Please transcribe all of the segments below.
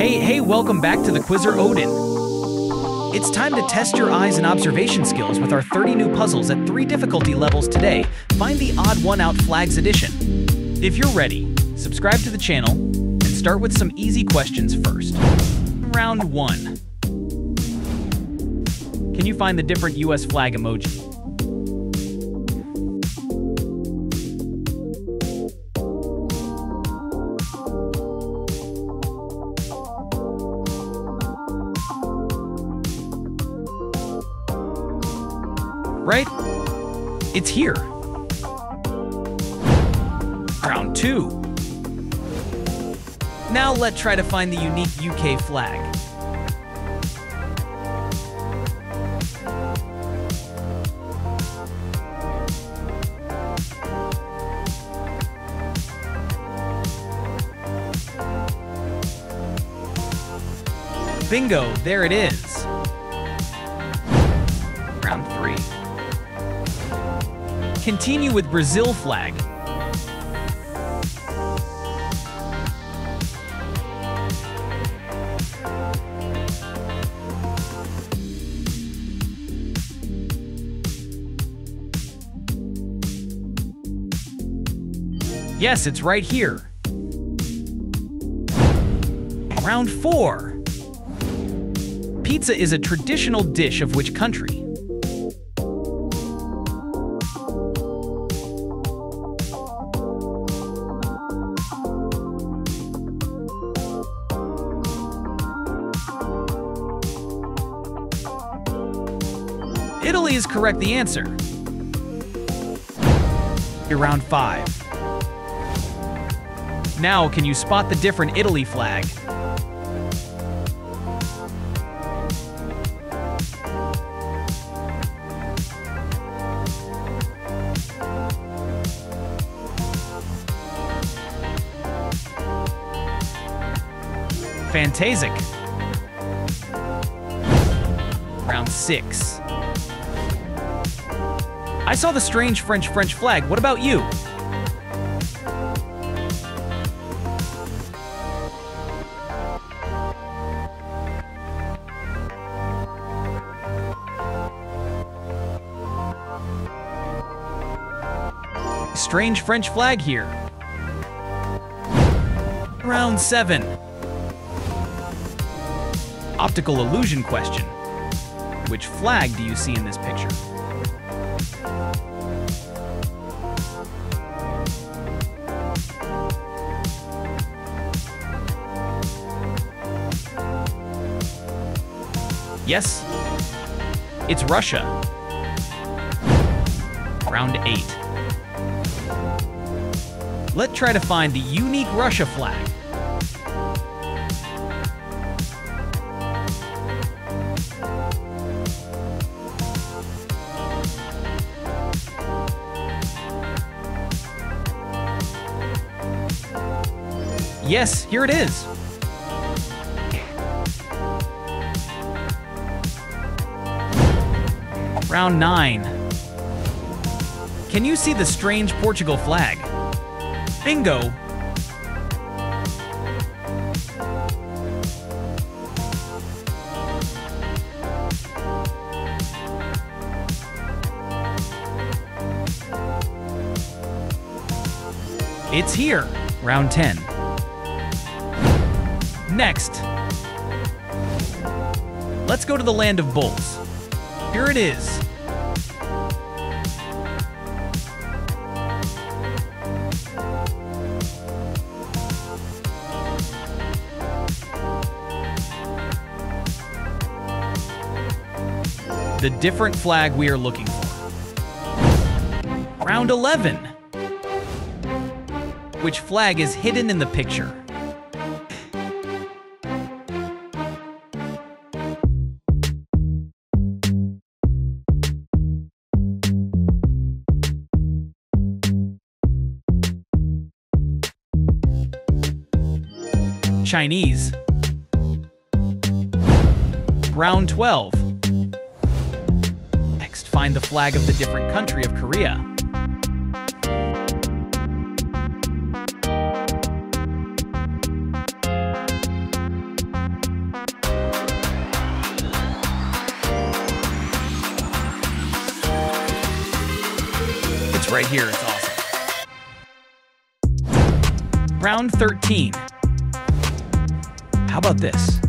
Hey, hey, welcome back to the Quizzer Odin. It's time to test your eyes and observation skills with our 30 new puzzles at three difficulty levels today. Find the Odd One Out Flags edition. If you're ready, subscribe to the channel and start with some easy questions first. Round 1. Can you find the different US flag emoji? It's here. Round 2. Now let's try to find the unique UK flag. Bingo, there it is. Continue with Brazil flag. Yes, it's right here. Round 4. Pizza is a traditional dish of which country? Is correct the answer. You're round 5. Now, can you spot the different Italy flag? Fantastic. Round 6. I saw the strange French French flag. What about you? Strange French flag here. Round 7. Optical illusion question. Which flag do you see in this picture? Yes, it's Russia. Round 8. Let's try to find the unique Russia flag. Yes, here it is. Round 9. Can you see the strange Portugal flag? Bingo! It's here, round 10. Next, let's go to the land of bulls. Here it is. The different flag we are looking for. Round 11. Which flag is hidden in the picture? Chinese. Round 12. Next, find the flag of the different country of Korea. It's right here, it's awesome. Round 13. How about this?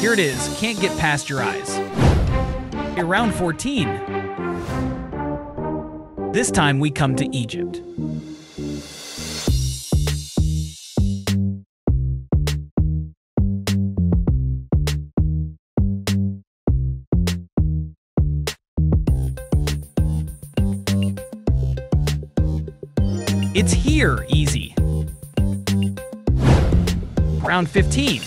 Here it is, can't get past your eyes. Here, round 14. This time we come to Egypt. It's here, easy. Round 15.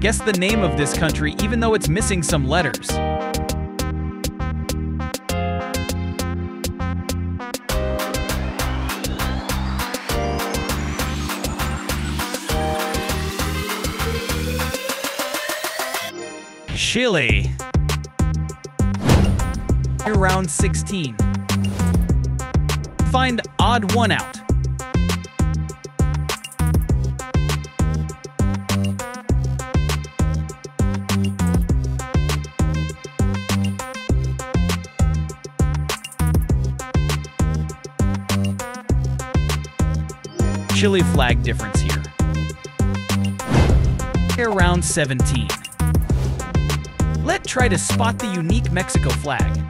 Guess the name of this country even though it's missing some letters. Chile. Round 16. Find odd one out. Chile flag difference here. Here round 17. Let's try to spot the unique Mexico flag.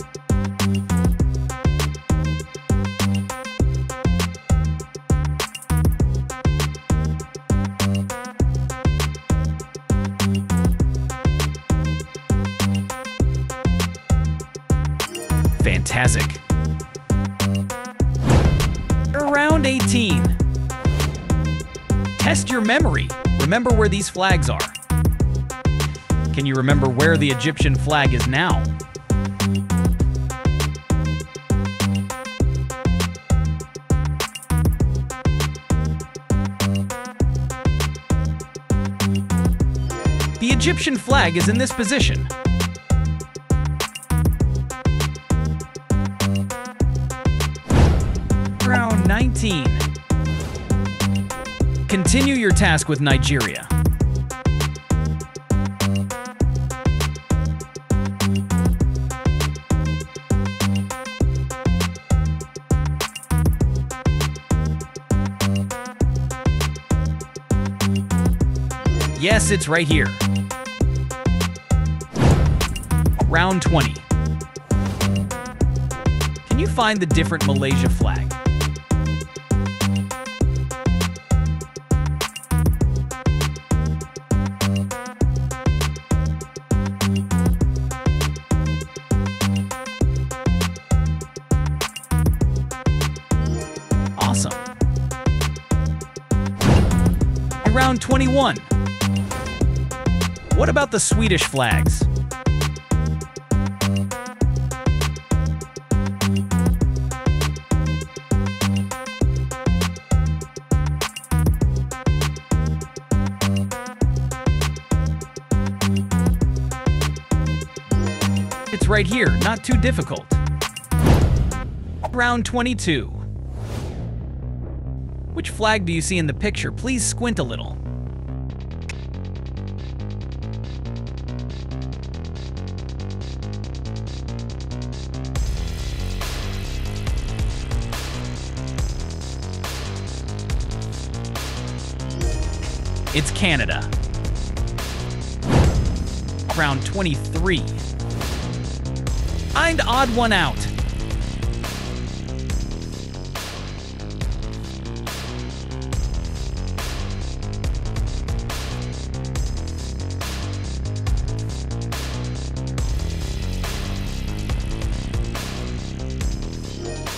Round 18. Test your memory. Remember where these flags are. Can you remember where the Egyptian flag is now? The Egyptian flag is in this position. Continue your task with Nigeria. Yes, it's right here. Round 20. Can you find the different Malaysia flag? 21. What about the Swedish flags? It's right here, not too difficult. Round 22. Which flag do you see in the picture? Please squint a little. It's Canada. Round 23. Find odd one out.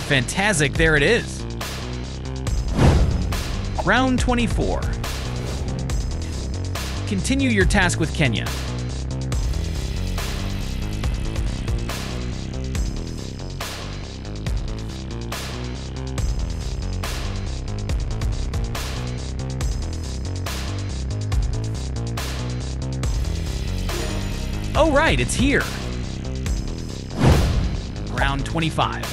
Fantastic, there it is. Round 24. Continue your task with Kenya. Oh right, it's here. Round 25.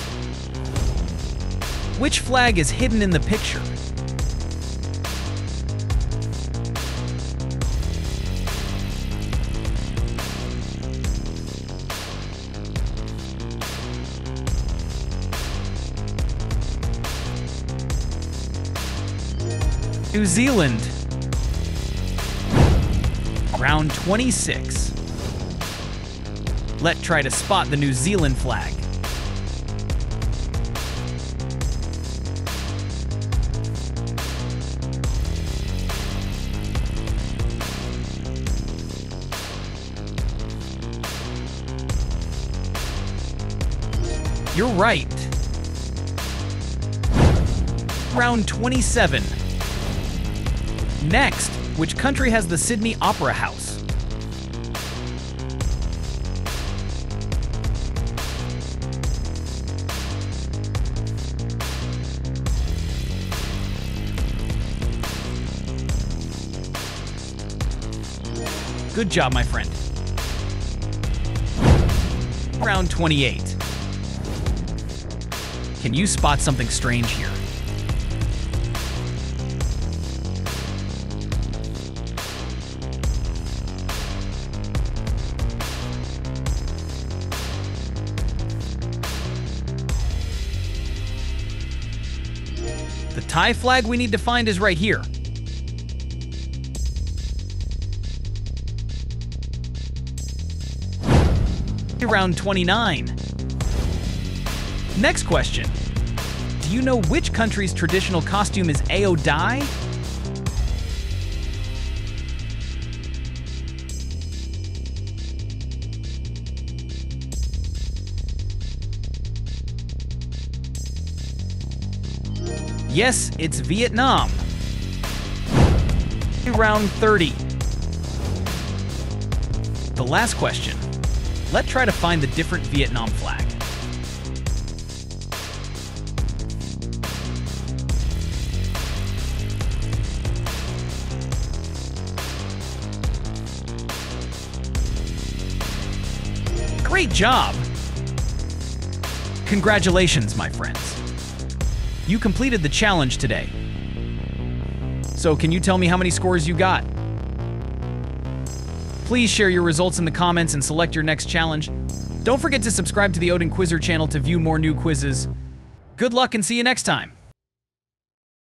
Which flag is hidden in the picture? New Zealand. Round 26. Let try to spot the New Zealand flag. You're right. Round 27. Next, which country has the Sydney Opera House? Good job, my friend. Round 28. Can you spot something strange here? Thai flag we need to find is right here. Round 29. Next question. Do you know which country's traditional costume is Ao Dai? Yes, it's Vietnam. Round 30. The last question. Let's try to find the different Vietnam flag. Great job! Congratulations, my friends. You completed the challenge today. So can you tell me how many scores you got? Please share your results in the comments and select your next challenge. Don't forget to subscribe to the Odin Quizzer channel to view more new quizzes. Good luck and see you next time!